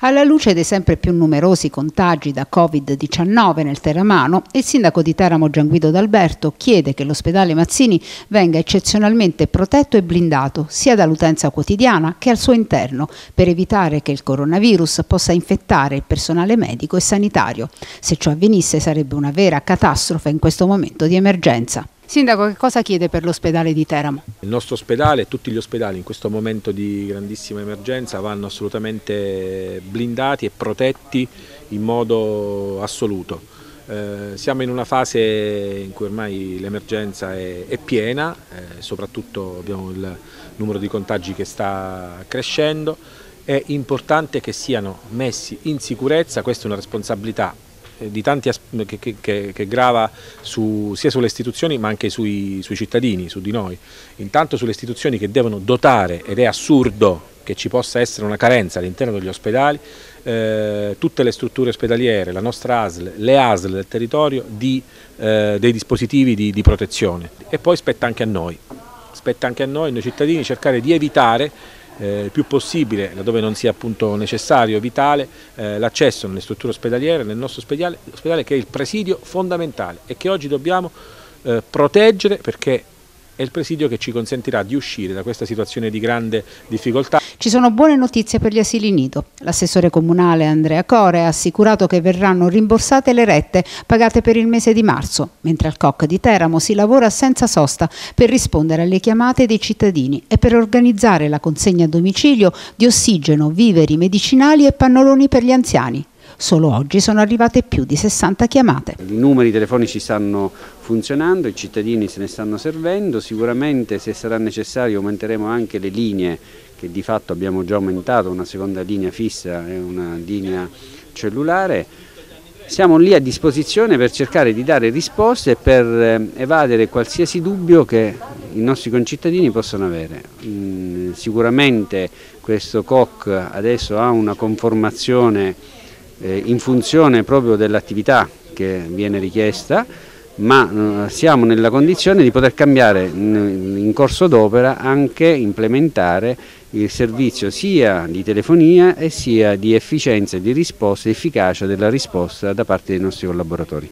Alla luce dei sempre più numerosi contagi da Covid-19 nel Teramano, il sindaco di Teramo Gianguido D'Alberto chiede che l'ospedale Mazzini venga eccezionalmente protetto e blindato sia dall'utenza quotidiana che al suo interno per evitare che il coronavirus possa infettare il personale medico e sanitario. Se ciò avvenisse sarebbe una vera catastrofe in questo momento di emergenza. Sindaco, che cosa chiede per l'ospedale di Teramo? Il nostro ospedale e tutti gli ospedali in questo momento di grandissima emergenza vanno assolutamente blindati e protetti in modo assoluto. Eh, siamo in una fase in cui ormai l'emergenza è, è, piena, eh, soprattutto abbiamo il numero di contagi che sta crescendo, è importante che siano messi in sicurezza, questa è una responsabilità tanti che, che, che grava su, sia sulle istituzioni ma anche sui, sui cittadini, su di noi. Intanto sulle istituzioni che devono dotare, ed è assurdo che ci possa essere una carenza all'interno degli ospedali, eh, tutte le strutture ospedaliere, la nostra ASL, le ASL del territorio, di, eh, dei dispositivi di, di protezione. E poi spetta anche a noi, spetta anche a noi, noi cittadini, cercare di evitare eh, il più possibile, laddove non sia appunto necessario, vitale, eh, l'accesso nelle strutture ospedaliere, nel nostro ospedale, ospedale, che è il presidio fondamentale e che oggi dobbiamo eh, proteggere perché è il presidio che ci consentirà di uscire da questa situazione di grande difficoltà. Ci sono buone notizie per gli asili nido. L'assessore comunale Andrea Core ha assicurato che verranno rimborsate le rette pagate per il mese di marzo, mentre al COC di Teramo si lavora senza sosta per rispondere alle chiamate dei cittadini e per organizzare la consegna a domicilio di ossigeno, viveri, medicinali e pannoloni per gli anziani. Solo oggi sono arrivate più di 60 chiamate. I numeri telefonici stanno funzionando, i cittadini se ne stanno servendo, sicuramente se sarà necessario aumenteremo anche le linee che di fatto abbiamo già aumentato, una seconda linea fissa e una linea cellulare. Siamo lì a disposizione per cercare di dare risposte e per eh, evadere qualsiasi dubbio che i nostri concittadini possano avere. Mm, sicuramente questo COC adesso ha una conformazione in funzione proprio dell'attività che viene richiesta, ma eh, siamo nella condizione di poter cambiare in corso d'opera anche implementare il servizio sia di telefonia e sia di efficienza e di risposta efficacia della risposta da parte dei nostri collaboratori.